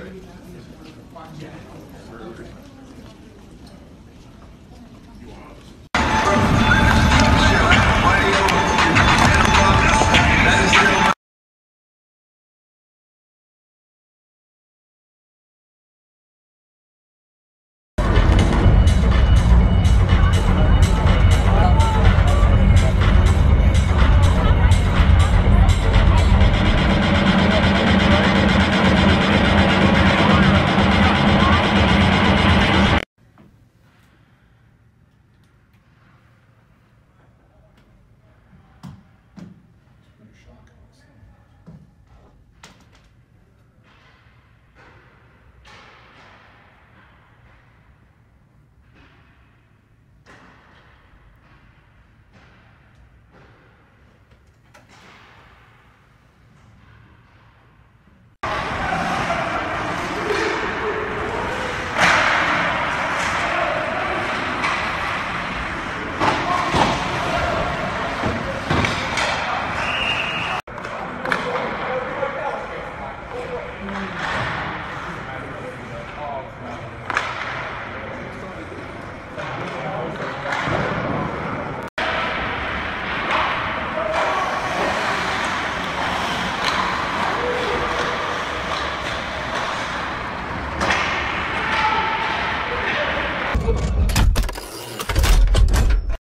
right? Thank you.